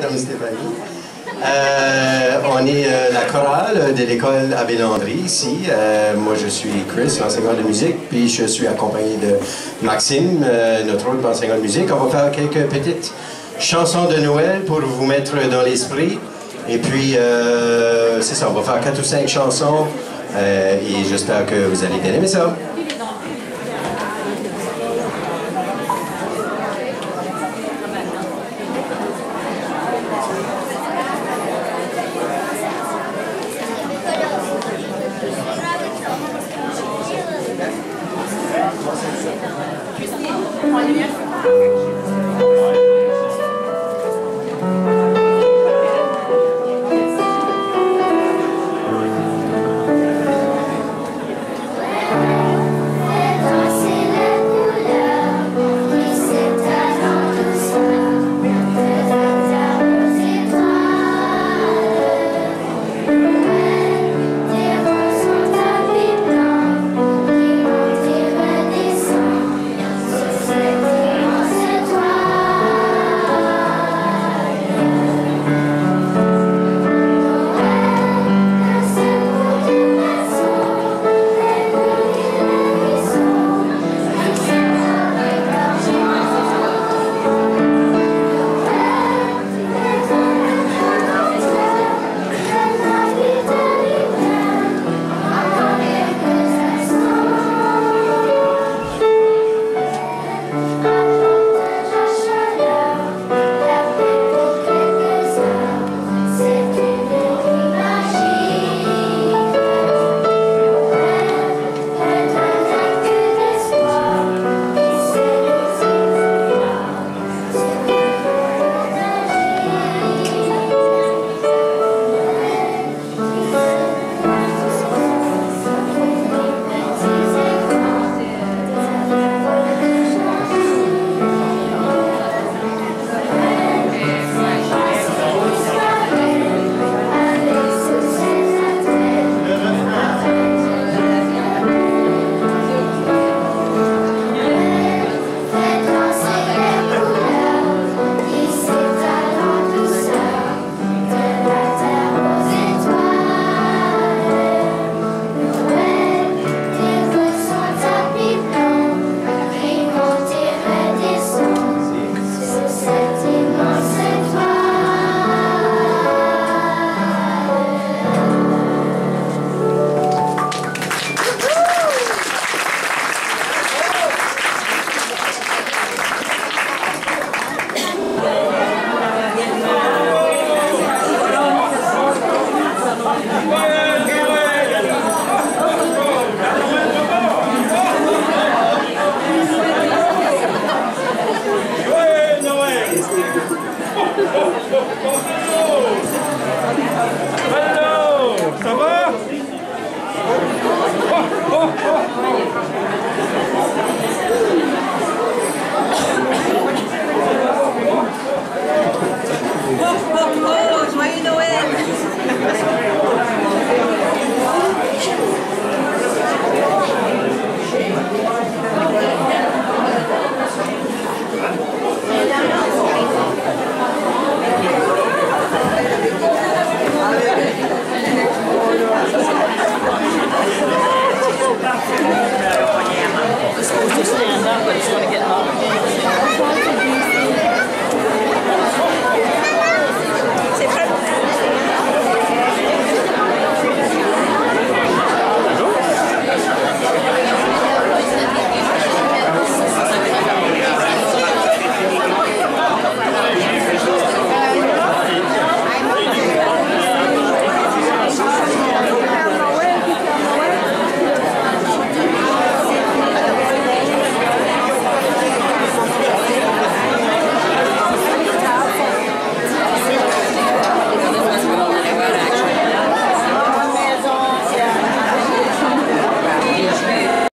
Madame Stéphanie. Euh, on est euh, la chorale de l'école Abbé Landry ici. Euh, moi, je suis Chris, l'enseignant de musique, puis je suis accompagné de Maxime, notre autre enseignant de musique. On va faire quelques petites chansons de Noël pour vous mettre dans l'esprit. Et puis, c'est ça, on va faire quatre ou cinq chansons. et j'espère que vous allez bien aimer ça.